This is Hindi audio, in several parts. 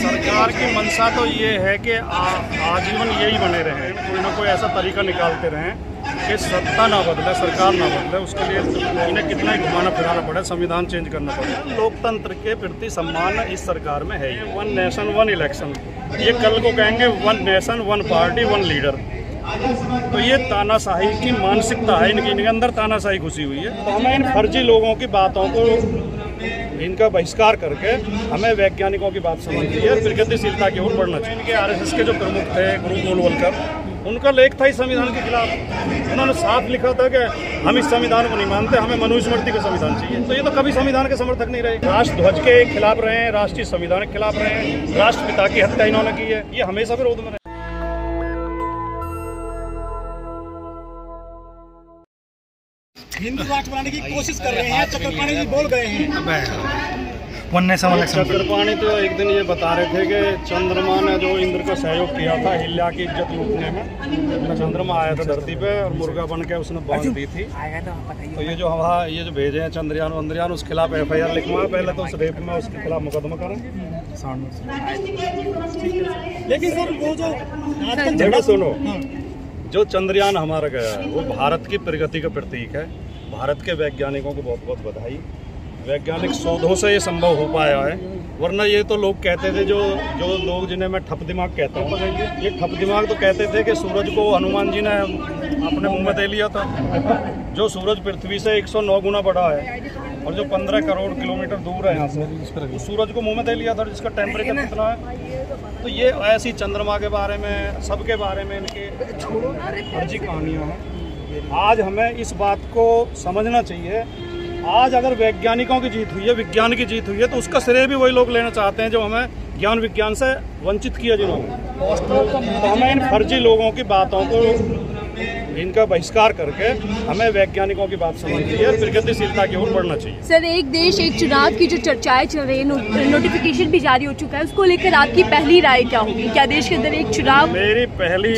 सरकार की मंशा तो ये है कि आजीवन यही बने रहें, कोई ना कोई ऐसा तरीका निकालते रहें कि सत्ता ना बदले, सरकार ना बदले, उसके लिए इन्हें कितना ही घुमाना फिराना पड़े, संविधान चेंज करना पड़े। लोकतंत्र के प्रति सम्मान इस सरकार में है ही। वन नेशन वन इलेक्शन ये कल को कहेंगे one nation one party one leader तो ये तानाशाही की मानसिकता है इनकी, इनके अंदर तानाशाही घुसी हुई है। तो हमें इन फर्जी लोगों की बातों को इनका बहिष्कार करके हमें वैज्ञानिकों की बात समझनी है प्रगतिशीलता की ओर बढ़ना चाहिए। इनके आरएसएस के जो प्रमुख थे गुरु गोलवलकर उनका लेख था इस संविधान के खिलाफ। उन्होंने साफ़ लिखा था कि हम इस संविधान को नहीं मानते हमें मनुस्मृति का संविधान चाहिए। तो ये तो कभी संविधान के समर्थक नहीं रहे। राष्ट्र ध्वज के खिलाफ रहे हैं राष्ट्रीय संविधान के खिलाफ रहे हैं राष्ट्रपिता की हत्या इन्होंने की है ये हमेशा विरोध में रहे। हिंदू राष्ट्र बनाने की कोशिश कर रहे हैं चक्रपाणी जी बोल गए हैं। वन चक्रपाणी तो एक दिन ये बता रहे थे कि चंद्रमा ने जो इंद्र का सहयोग किया था हिल्या की इज़्ज़त लूटने में चंद्रमा आया था धरती पे और मुर्गा बन के उसने बाँध दी थी। तो ये जो हवा ये जो भेजे हैं चंद्रयान वंद्रयान उसके खिलाफ एफ़ आई आर लिखवा पहले तो उस रेप में उसके खिलाफ मुकदमा करें। लेकिन सर वो जो झगड़ा सुनो। जो चंद्रयान हमारा गया है वो भारत की प्रगति का प्रतीक है। भारत के वैज्ञानिकों को बहुत बहुत बधाई। वैज्ञानिक शोधों से ये संभव हो पाया है वरना ये तो लोग कहते थे जो जो लोग जिन्हें मैं ठप दिमाग कहता हूँ ये ठप दिमाग तो कहते थे कि सूरज को हनुमान जी ने अपने मुँह में दे लिया था। जो सूरज पृथ्वी से 109 गुना बड़ा है और जो 15 करोड़ किलोमीटर दूर है यहाँ से सूरज को मुँह में दे लिया था जिसका टेम्परेचर कितना है। तो ये ऐसी चंद्रमा के बारे में सबके बारे में इनके फर्जी कहानियाँ हैं। आज हमें इस बात को समझना चाहिए। आज अगर वैज्ञानिकों की जीत हुई है, विज्ञान की जीत हुई है तो उसका श्रेय भी वही लोग लेना चाहते हैं जो हमें ज्ञान विज्ञान से वंचित किया जिन्होंने। तो हमें इन फर्जी लोगों की बातों को इनका बहिष्कार करके हमें वैज्ञानिकों की बात समझनी है प्रगतिशीलता की ओर बढ़ना चाहिए। सर एक देश एक चुनाव की जो चर्चाएँ चल रही है नो, नोटिफिकेशन भी जारी हो चुका है उसको लेकर आपकी पहली राय क्या होगी? क्या देश के अंदर एक चुनाव मेरी पहली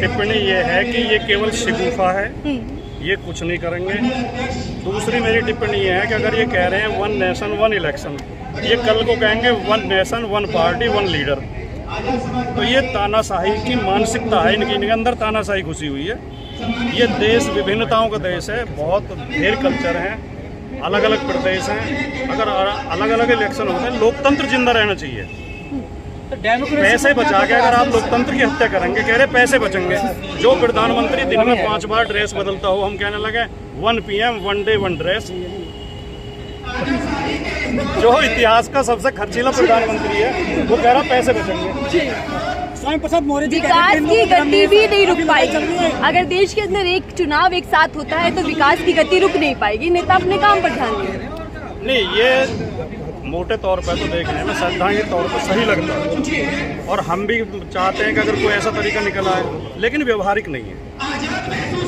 टिप्पणी ये है कि ये केवल शिगुफा है हम्म, ये कुछ नहीं करेंगे। दूसरी मेरी टिप्पणी ये है कि अगर ये कह रहे हैं वन नेशन वन इलेक्शन ये कल को कहेंगे one nation one party one leader तो ये तानाशाही की मानसिकता है इनकी इनके अंदर तानाशाही घुसी हुई है। ये देश विभिन्नताओं का देश है बहुत ढेर कल्चर हैं अलग अलग प्रदेश हैं। अगर अलग अलग इलेक्शन होते हैं लोकतंत्र ज़िंदा रहना चाहिए। पैसे बचा के अगर आप लोकतंत्र की हत्या करेंगे कह रहे पैसे बचेंगे। जो प्रधानमंत्री दिन में पाँच बार ड्रेस बदलता हो हम कहने लगे one PM one day one dress जो इतिहास का सबसे खर्चीला प्रधानमंत्री है वो कह रहा पैसे बचेंगे। प्रसाद मौर्य जी विकास की गति भी नहीं रुक पाएगी। अगर देश के अंदर एक चुनाव एक साथ होता है तो विकास की गति रुक नहीं पाएगी। नेता अपने काम पर ध्यान दें। नहीं ये मोटे तौर पर तो देखने में श्रद्धा के तौर पर सही लगता है। और हम भी चाहते हैं कि अगर कोई ऐसा तरीका निकल आए लेकिन व्यवहारिक नहीं है।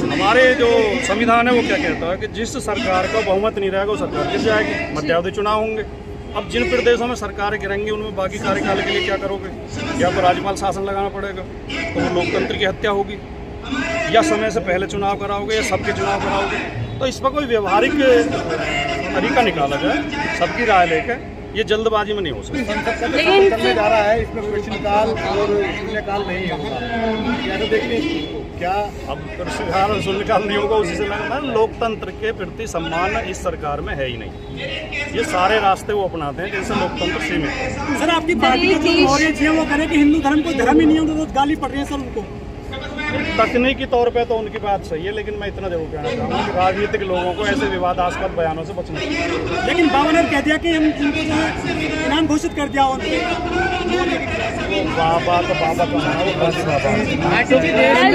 हमारे जो संविधान है वो क्या कहता है कि जिस सरकार का बहुमत नहीं रहेगा वो सरकार गिर जाएगी मध्यावधि चुनाव होंगे। अब जिन प्रदेशों में सरकारें गिरेंगी, उनमें बाकी कार्यकाल के लिए क्या करोगे? या तो राज्यपाल शासन लगाना पड़ेगा तो वो लोकतंत्र की हत्या होगी? या समय से पहले चुनाव कराओगे, या सबके चुनाव कराओगे? तो इस पर कोई व्यवहारिक तरीका निकाला जाए, सबकी राय लेकर ये जल्दबाजी में नहीं हो सकता। लेकिन जा रहा है इसमें प्रश्नकाल और शून्यकाल नहीं होगा। तो देखिए क्या अब प्रश्नकाल और शून्यकाल नहीं होगा उसी से लगना लोकतंत्र के प्रति सम्मान इस सरकार में है ही नहीं। ये सारे रास्ते वो अपनाते हैं जिनसे लोकतंत्र सीमित है। सर आपकी पार्टी के जो मौर्य वो कह रहे कि हिंदू धर्म को धर्म ही नहीं है तो गाली पड़ रही है सर उनको। तकनीकी तौर पे तो उनकी बात सही है, लेकिन मैं इतना ज़रूर कहना चाहूँगा कि राजनीतिक लोगों को ऐसे विवादास्पद बयानों से बचना चाहिए। लेकिन बाबा ने कह दिया कि हम इनको जो है इनाम घोषित कर दिया वो बाबा तो बाबा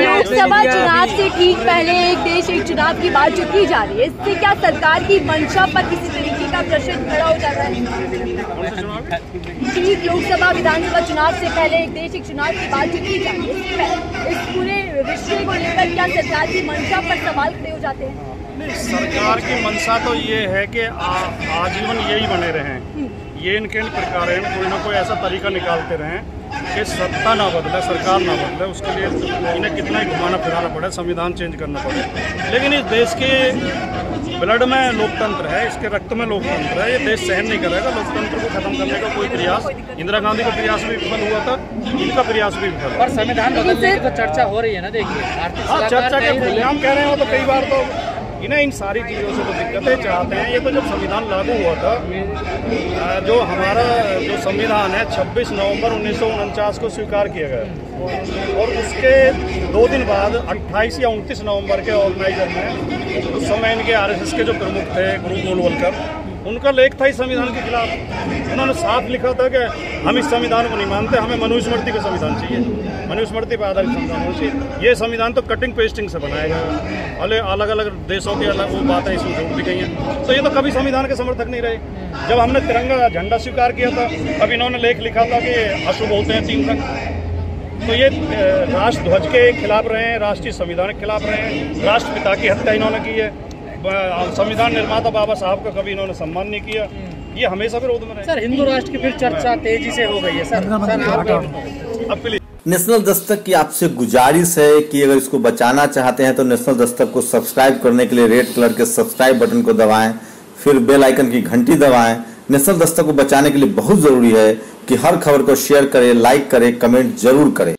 लोकसभा चुनाव से ठीक पहले एक देश एक चुनाव की बात जो की जा रही है इससे क्या सरकार की मंशा पर किसी तरीके का प्रश्न खड़ा हो जाता है है? ठीक लोकसभा विधानसभा चुनाव से पहले एक देश एक चुनाव की बात जो की जा रही है इस पूरे विषय को लेकर क्या सरकार की मंशा पर सवाल खड़े हो जाते हैं? सरकार की मंशा तो ये है कि आजीवन यही बने रहें ये इनके इन प्रकार हैं कोई ना कोई ऐसा तरीका निकालते रहें कि सत्ता ना बदले सरकार ना बदले उसके लिए इन्हें कितना ही घुमाना फिराना पड़े संविधान चेंज करना पड़े। लेकिन इस देश के ब्लड में लोकतंत्र है इसके रक्त में लोकतंत्र है ये देश सहन नहीं करेगा लोकतंत्र को खत्म करने का कोई प्रयास इंदिरा गांधी का प्रयास भी विफल हुआ था इनका प्रयास भी विफल पर संविधान बदलने की तो चर्चा हो रही है ना देखिए हाँ चर्चा के हम कह रहे हैं तो कई बार तो इन्हें इन सारी चीज़ों से तो दिक्कतें चाहते हैं। ये तो जब संविधान लागू हुआ था जो हमारा, जो संविधान है 26 नवंबर उन्नीस सौ उनचास को स्वीकार किया गया। और उसके दो दिन बाद 28 या 29 नवंबर के ऑर्गेनाइजर में, उस समय इनके आरएसएस के जो प्रमुख थे, गुरु गोलवलकर उनका लेख था इस संविधान के खिलाफ। उन्होंने साफ़ लिखा था कि हम इस संविधान को नहीं मानते, हमें मनुस्मृति का संविधान चाहिए। मनुस्मृति पर आधारित संविधान होना चाहिए। ये संविधान तो कटिंग पेस्टिंग से बनाया गया अलग अलग अलग देशों की अलग वो बातें इसमें जोड़ दी गई हैं। तो ये तो कभी संविधान के समर्थक नहीं रहे। जब हमने तिरंगा झंडा स्वीकार किया था, तब इन्होंने लेख लिखा था कि अशुभ होते हैं तीन तक तो ये राष्ट्र ध्वज के खिलाफ रहे हैं, राष्ट्रीय संविधान के खिलाफ रहे हैं। राष्ट्रपिता की हत्या इन्होंने की है। संविधान निर्माता बाबा साहब का कभी इन्होंने सम्मान नहीं किया। ये हमेशा विरोध में सर हिंदू राष्ट्र की फिर चर्चा तेज़ी से हो गई है सर। सर अब नेशनल दस्तक की आपसे गुजारिश है कि अगर इसको बचाना चाहते हैं तो नेशनल दस्तक को सब्सक्राइब करने के लिए रेड कलर के सब्सक्राइब बटन को दबाएँ फिर बेल आइकन की घंटी दबाएँ। नेशनल दस्तक को बचाने के लिए बहुत ज़रूरी है कि हर खबर को शेयर करें लाइक करें कमेंट ज़रूर करें।